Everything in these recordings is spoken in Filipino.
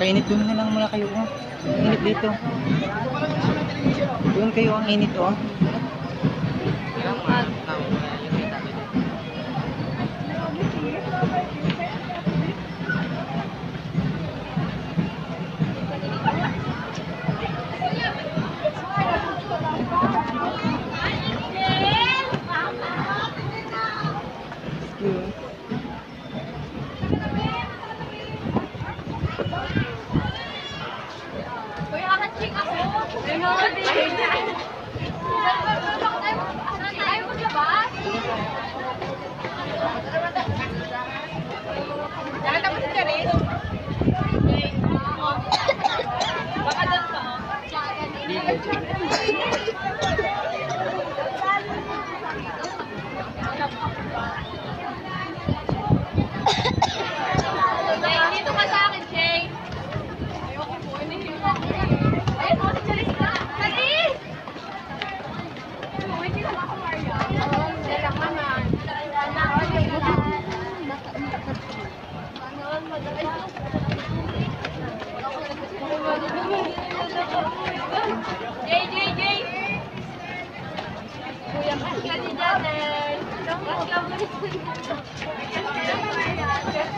Kainit doon na lang muna kayo. Oh. Init dito. Doon kayo ang init oh.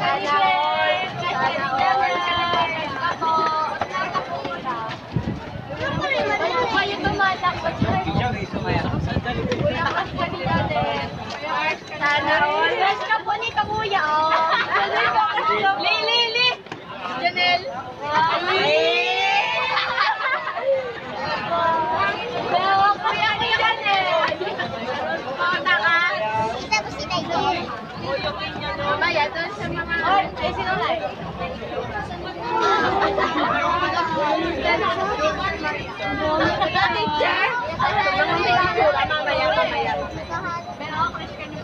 Anak Mamaya, doon sa mga... Ay, sino na? Teacher? Mamaya, mamaya. Pero ako, crush ka niya.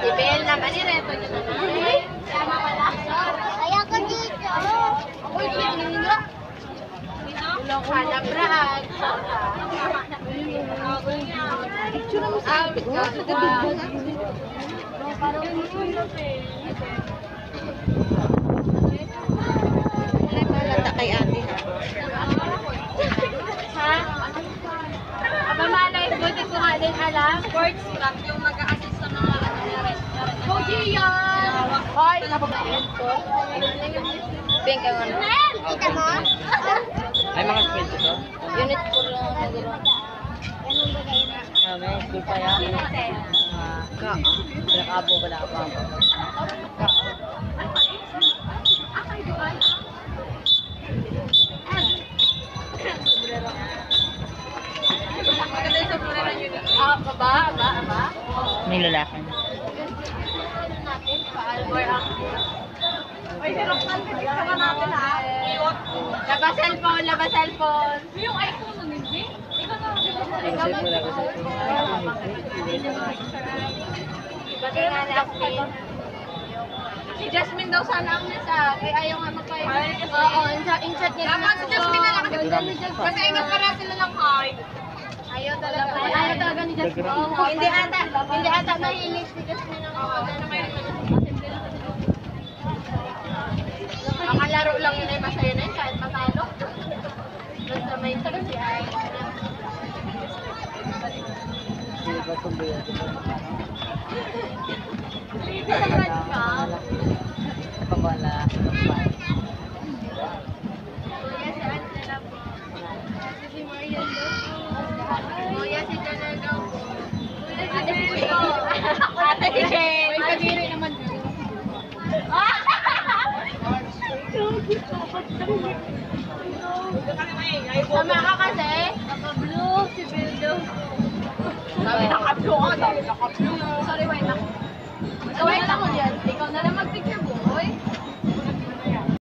Si Bel naman, ireto niyo na naman. Sama pala. Kaya ka dito. Uy, sino? Hana Brad. Picture mo sa Malata kay ate ha. Ha? Aba malay, buti ko nga alam. Sports club, yung mag-a-assist sa mga ano na restaurant. Go, Gian! Hoy! Pink ang ano. Kita mo? Ay mga school ito. Unit ko lang Ganun ba kayo? Pa yan. Ah, ka. Pinakabo ba na ako? Ka. Baba, aba, aba. May lalaki. natin. Ay, ka dito ka natin ha. Laba cellphone, laba cellphone. Yung iPhone Si Jasmine daw sana ang nasa, kaya ayaw nga magpayo. Oo, in-chat niya. Tama, si Jasmine na lang kasi. Ingat pa natin na lang kay. Ayaw talaga. Ayaw talaga ni Jasmine. Oo, hindi ata, hindi ata mahilig si Jasmine Ang laro lang yun ay masaya na yun kahit matalo. Brad ka. Pabala.